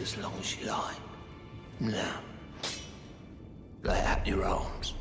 as long as you like. Now, lay out your arms.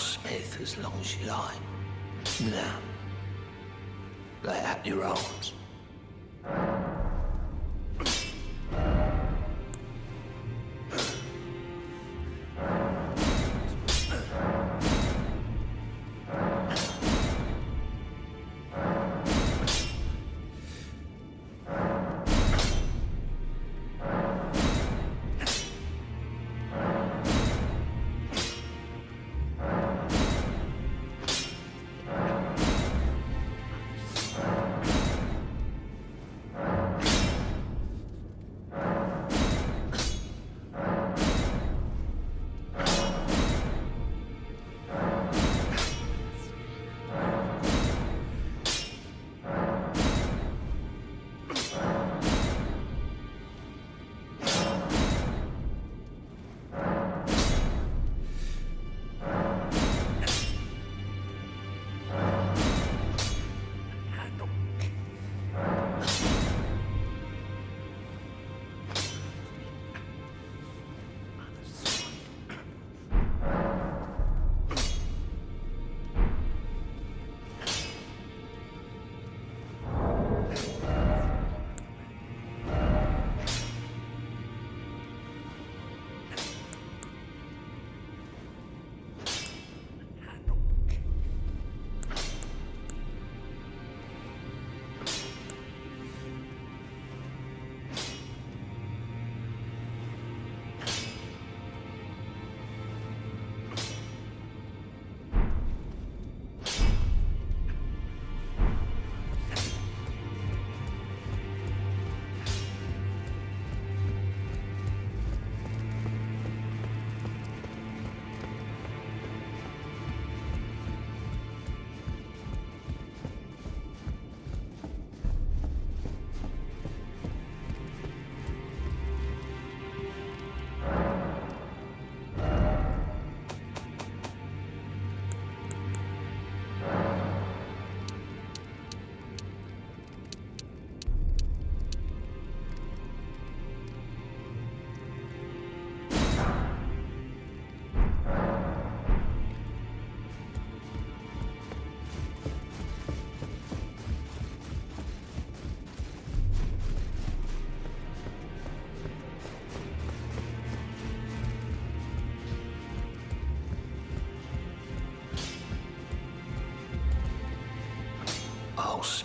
Smith as long as you like. Now, lay out your arms.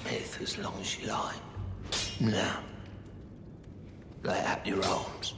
Smith as long as you like. Now, lay out your arms.